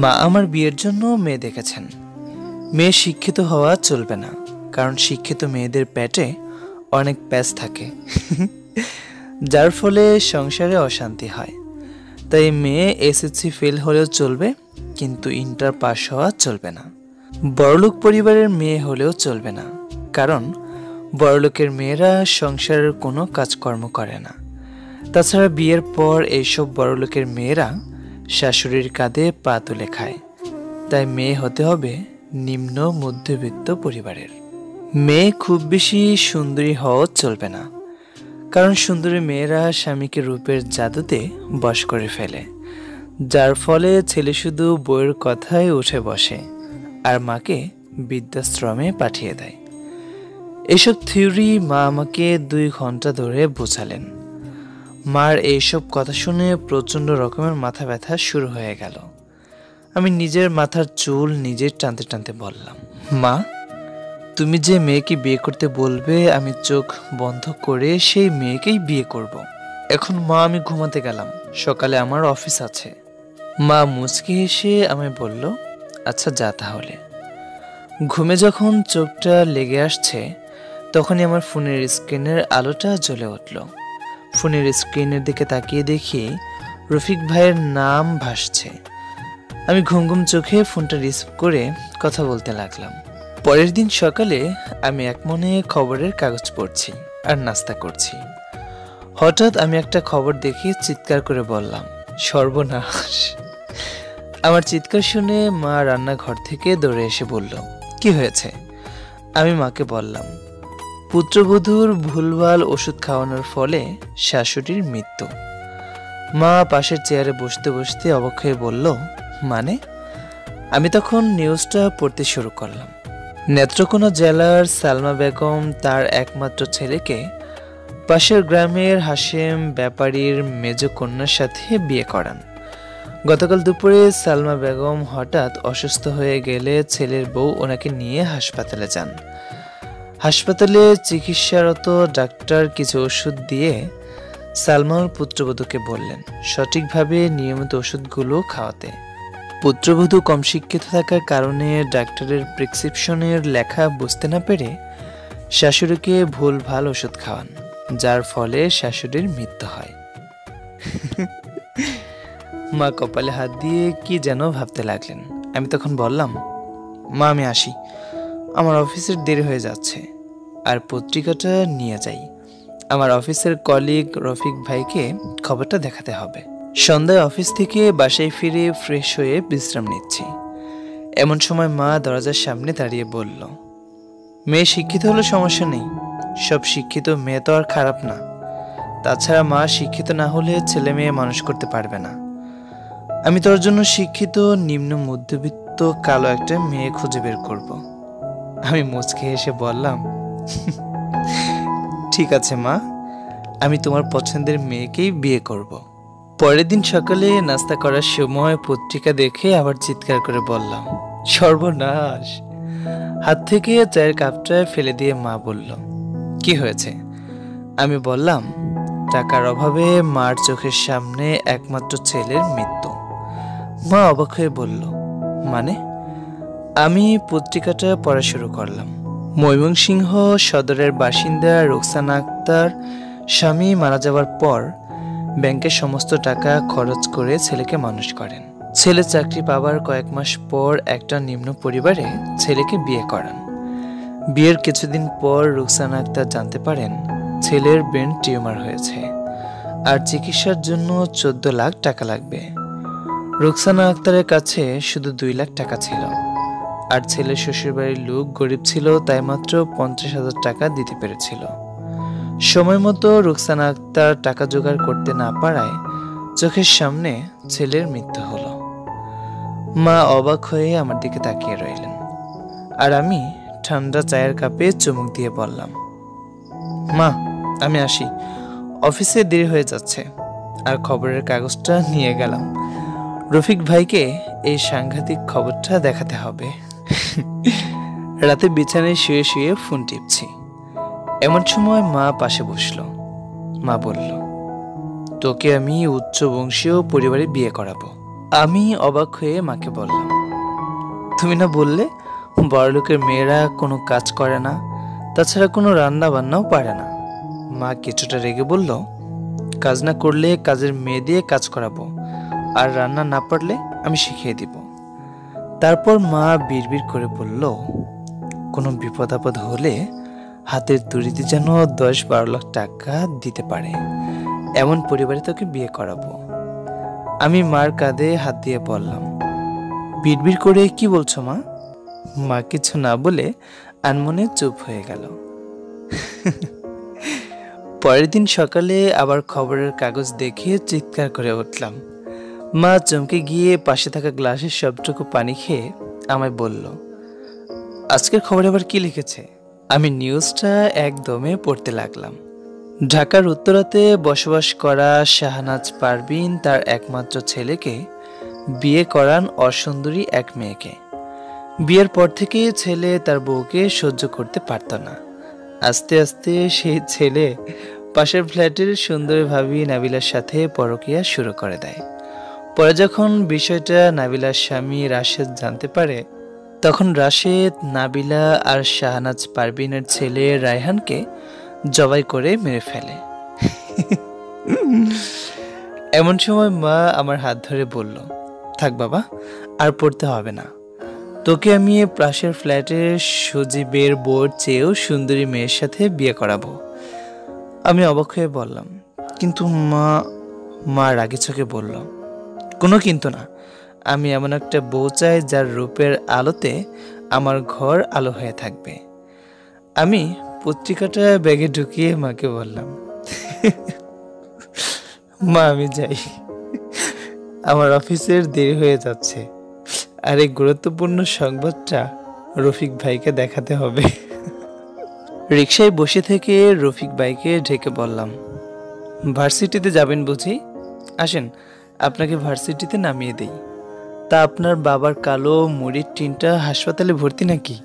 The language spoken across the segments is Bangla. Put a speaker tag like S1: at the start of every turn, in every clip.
S1: মা আমার বিয়ের জন্য মেয়ে দেখেছেন। মেয়ে শিক্ষিত হওয়া চলবে না, কারণ শিক্ষিত মেয়েদের পেটে অনেক প্যাচ থাকে। যার ফলে সংসারে অশান্তি হয়। তাই মেয়ে এসএসসি ফেল হলেও চলবে, কিন্তু ইন্টার পাস হওয়া চলবে না। বড়লোক পরিবারের মেয়ে হলেও চলবে না, কারণ বড়লোকের মেয়েরা সংসারের কোনো কাজকর্ম করে না। তাছাড়া বিয়ের পর এইসব বড়লোকের মেয়েরা শাশুড়ির কাঁধে পা তুলে খায়। তাই মেয়ে হতে হবে নিম্ন মধ্যবিত্ত পরিবারের। মেয়ে খুব বেশি সুন্দরী হওয়া চলবে না, কারণ সুন্দরী মেয়েরা স্বামীকে রূপের জাদুতে বশ করে ফেলে, যার ফলে ছেলে শুধু বইয়ের কথায় উঠে বসে আর মাকে বৃদ্ধাশ্রমে পাঠিয়ে দেয়। এসব থিওরি মা আমাকে দুই ঘণ্টা ধরে বোঝালেন। মার এইসব কথা শুনে প্রচণ্ড রকমের মাথা ব্যথা শুরু হয়ে গেল। আমি নিজের মাথার চুল নিজে টানতে টানতে বললাম, মা, তুমি যে মেয়েকে বিয়ে করতে বলবে, আমি চোখ বন্ধ করে সেই মেয়েকেই বিয়ে করব। এখন মা, আমি ঘুমাতে গেলাম, সকালে আমার অফিস আছে। মা মুচকি এসে আমায় বলল আচ্ছা যা তাহলে। ঘুমে যখন চোখটা লেগে আসছে, তখনই আমার ফোনের স্ক্রিনের আলোটা জ্বলে উঠল। ফোনের স্ক্রিনের দিকে তাকিয়ে দেখি রফিক ভাইয়ের নাম ভাসছে। আমি ঘুম ঘুম চোখে ফোনটা রিসিভ করে কথা বলতে লাগলাম। পরের দিন সকালে আমি এক মনে খবরের কাগজ পড়ছি আর নাস্তা করছি। হঠাৎ আমি একটা খবর দেখে চিৎকার করে বললাম, সর্বনাশ। আমার চিৎকার শুনে মা রান্নাঘর থেকে দৌড়ে এসে বলল, কি হয়েছে? আমি মাকে বললাম পুত্রবধূর ভুলভাল ওষুধ খাওয়ানোর ফলে শাশুড়ির মৃত্যু। মা পাশের চেয়ারে বসতে বসতে অবাক হয়ে বলল মানে? আমি তখন নিউজটা পড়তে শুরু করলাম। নেত্রকোনা জেলার সালমা বেগম তার একমাত্র ছেলেকে পাশের গ্রামের হাসেম ব্যাপারীর মেজ কন্যার সাথে বিয়ে করান। গতকাল দুপুরে সালমা বেগম হঠাৎ অসুস্থ হয়ে গেলে ছেলের বউ ওনাকে নিয়ে হাসপাতালে যান। হাসপাতালে চিকিৎসারত ডাক্তার কিছু ওষুধ দিয়ে সালমার পুত্রবধূকে বললেন, সঠিকভাবে নিয়মিত ওষুধগুলো খাওয়াতে। পুত্রবধূ কম শিক্ষিত থাকার কারণে ডাক্তারের প্রেসক্রিপশনের লেখা বুঝতে না পেরে শাশুড়িকে ভুল ভালো ওষুধ খাওয়ান, যার ফলে শাশুড়ির মৃত্যু হয়। মা কপালে হাত দিয়ে কি যেন ভাবতে লাগলেন। আমি তখন বললাম, মা, আমি আসি। আমার অফিসের দেরি হয়ে যাচ্ছে। আর পত্রিকাটা নিয়ে যাই। আমার অফিসের কলিগ রফিক ভাইকে খবরটা দেখাতে হবে। সন্ধ্যায় অফিস থেকে বাসায় ফিরে ফ্রেশ হয়ে বিশ্রাম নিচ্ছি। এমন সময় মা দরজার সামনে দাঁড়িয়ে বলল, মেয়ে শিক্ষিত হলে সমস্যা নেই। সব শিক্ষিত মেয়ে তো আর খারাপ না। তাছাড়া মা শিক্ষিত না হলে ছেলে মেয়ে মানুষ করতে পারবে না। আমি তোর জন্য শিক্ষিত, নিম্ন মধ্যবিত্ত, কালো একটা মেয়ে খুঁজে বের করব। আমি মুচকে এসে বললাম, ঠিক আছে মা, আমি তোমার পছন্দের মেয়েকেই বিয়ে করব। পরের দিন সকালে নাস্তা করার সময় পত্রিকা দেখে আবার চিৎকার করে বললাম, সর্বনাশ। হাত থেকে চায়ের কাপটা ফেলে দিয়ে মা বলল, কি হয়েছে? আমি বললাম, টাকার অভাবে মার চোখের সামনে একমাত্র ছেলের মৃত্যু। মা অবাক হয়ে বলল মানে? আমি পত্রিকাটা পড়া শুরু করলাম। ময়মনসিংহ সদরের বাসিন্দা রোকসানা আক্তার স্বামী মারা যাওয়ার পর ব্যাংকের সমস্ত টাকা খরচ করে ছেলেকে মানুষ করেন। ছেলে চাকরি পাওয়ার কয়েক মাস পর একটা নিম্ন পরিবারে ছেলেকে বিয়ে করান। বিয়ের কিছুদিন পর রুকসানা আক্তার জানতে পারেন ছেলের ব্রেন টিউমার হয়েছে আর চিকিৎসার জন্য চোদ্দ লাখ টাকা লাগবে। রুকসানা আক্তারের কাছে শুধু দুই লাখ টাকা ছিল। আর ছেলের শ্বশুরবাড়ির লোক গরিব ছিল, তাই মাত্র পঞ্চাশ হাজার টাকা দিতে পেরেছিল। সময় মতো রুকসানা আক্তার টাকা জোগাড় করতে না পারায় চোখের সামনে ছেলের মৃত্যু হলো। মা অবাক হয়ে আমার দিকে তাকিয়ে রইলেন। আর আমি ঠান্ডা চায়ের কাপে চুমুক দিয়ে বললাম, মা, আমি আসি। অফিসে দেরি হয়ে যাচ্ছে। আর খবরের কাগজটা নিয়ে গেলাম। রফিক ভাইকে এই সাংঘাতিক খবরটা দেখাতে হবে। রাতে বিছানায় শুয়ে শুয়ে ফোন টিপছি। এমন সময় মা পাশে বসল। মা বলল, তোকে আমি উচ্চ বংশীয় পরিবারে বিয়ে করাবো। আমি অবাক হয়ে মাকে বললাম, তুমি না বললে বড়লোকের মেয়েরা কোনো কাজ করে না, তাছাড়া কোনো রান্না বান্নাও পারে না? মা কিছুটা রেগে বলল, কাজ না করলে কাজের মেয়ে দিয়ে কাজ করাবো, আর রান্না না পারলে আমি শিখিয়ে দিব। তারপর মা বিড়বিড় করে বলল, কোনো বিপদ আপদ হলে হাতের তুড়িতে যেন দশ বারো লাখ টাকা দিতে পারে। এমন পরিবারে তোকে বিয়ে করাবো। আমি মার কাঁধে হাত দিয়ে বললাম, বিড়বিড় করে কি বলছো মা? মা কিছু না বলে আনমনে চুপ হয়ে গেল। পরের দিন সকালে আবার খবরের কাগজ দেখে চিৎকার করে উঠলাম মা চমকে গিয়ে পাশে থাকা গ্লাসের সবটুকু পানি খেয়ে আমায় বলল, আজকের খবরে আবার কি লিখেছে? আমি নিউজটা একদমে পড়তে লাগলাম। ঢাকার উত্তরাতে বসবাস করা শাহনাজ পারবিন তার একমাত্র ছেলেকে বিয়ে করান অসুন্দরী এক মেয়েকে। বিয়ের পর থেকে ছেলে তার বউকে সহ্য করতে পারত না। আস্তে আস্তে সেই ছেলে পাশের ফ্ল্যাটের সুন্দরী ভাবি নাবিলার সাথে পরকিয়া শুরু করে দেয়। পরে যখন বিষয়টা নাবিলার স্বামী রাশেদ জানতে পারে, তখন রাশেদ, নাবিলা আর শাহনাজ পারবিনের ছেলে রায়হানকে জবাই করে মেরে ফেলে। এমন সময় মা আমার হাত ধরে বলল, থাক বাবা, আর পড়তে হবে না। তোকে আমি পাশের ফ্ল্যাটের সজীবের বোর চেয়েও সুন্দরী মেয়ের সাথে বিয়ে করাবো। আমি অবাক হয়ে বললাম, কিন্তু মা মা রাগে চোখে বলল কোনো কিন্তু না। আমি এমন একটা বউ চাই যার রূপের আলোতে আমার ঘর আলো হয়ে থাকবে। আমি পত্রিকাটা ব্যাগে ঢুকিয়ে মাকে বললাম, মা, আমি যাই। আমার অফিসের দেরি হয়ে যাচ্ছে। আর এই গুরুত্বপূর্ণ সংবাদটা রফিক ভাইকে দেখাতে হবে। রিক্সায় বসে থেকে রফিক ভাইকে ঢেকে বললাম, ভার্সিটিতে যাবেন বুঝি? আসেন আপনাকে ভার্সিটিতে নামিয়ে দেই। তা আপনার বাবার কালো মুড়ির টিনটা হাসপাতালে ভর্তি নাকি?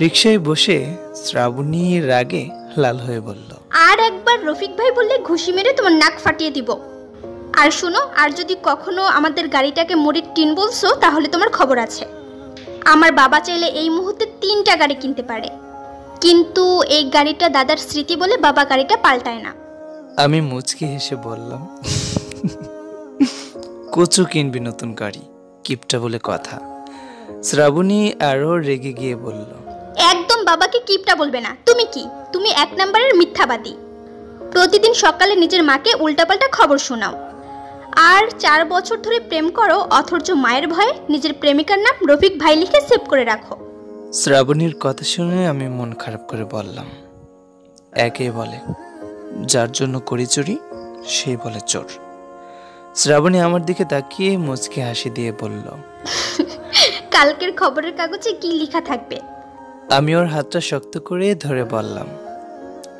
S1: রিক্সায় বসে শ্রাবণী রাগে লাল হয়ে বলল
S2: আর একবার রফিক ভাই বললে ঘুষি মেরে তোমার নাক ফাটিয়ে দিব। আর শোনো আর যদি কখনো আমাদের গাড়িটাকে মুড়ির টিন বলছো তাহলে তোমার খবর আছে। আমার বাবা চাইলে এই মুহূর্তে তিনটা গাড়ি কিনতে পারে। কিন্তু এই গাড়িটা দাদার স্মৃতি বলে বাবা গাড়িটা পাল্টায় না।
S1: আমি মুচকি হেসে বললাম কচু কিনবি নতুন গাড়ি। কিপটা বলে কথা। শ্রাবণী আরও রেগে গিয়ে বলল
S2: একদম বাবাকে কিপটা বলবে না। তুমি কি? তুমি এক নম্বরের মিথ্যাবাদী। প্রতিদিন সকালে নিজের মাকে উল্টাপাল্টা খবর শোনাও। আর চার বছর ধরে প্রেম করো অথচ মায়ের ভয়ে নিজের প্রেমিকার নাম রফিক ভাই লিখে সেভ করে রাখো।
S1: শ্রাবণীর কথা শুনে আমি মন খারাপ করে বললাম একে বলে যার জন্য করি চুরি সেই বলে চোর। শ্রাবণী আমার দিকে তাকিয়ে মুচকে হাসি দিয়ে বলল
S2: কালকের খবরের কাগজে কি লেখা থাকবে?
S1: আমি ওর হাতটা শক্ত করে ধরে বললাম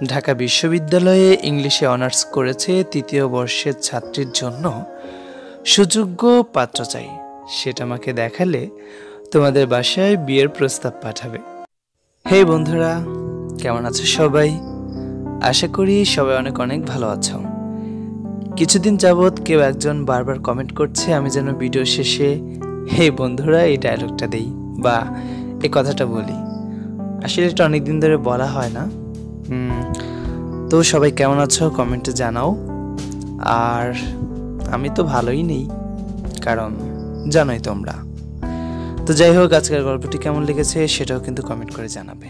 S1: ঢাকা বিশ্ববিদ্যালয়ে ইংলিশে অনার্স করেছে তৃতীয় বর্ষের ছাত্রীর জন্য সুযোগ্য পাত্র চাই। সেটা আমাকে দেখালে তোমাদের বাসায় বিয়ের প্রস্তাব পাঠাবে। হে বন্ধুরা কেমন আছো সবাই? আশা করি সবাই অনেক অনেক ভালো আছো। কিছুদিন যাবৎ কেউ একজন বারবার কমেন্ট করছে, আমি যেন ভিডিও শেষে, হে বন্ধুরা, এই ডায়লগটা দেই বা এই কথাটা বলি। আসলে এটা অনেকদিন ধরে বলা হয় না। তো সবাই কেমন আছো কমেন্টে জানাও। আর আমি তো ভালোই নেই, কারণ জানোই তোমরা। তো যাই হোক, আজকের গল্পটি কেমন লেগেছে সেটাও কিন্তু কমেন্ট করে জানাবে।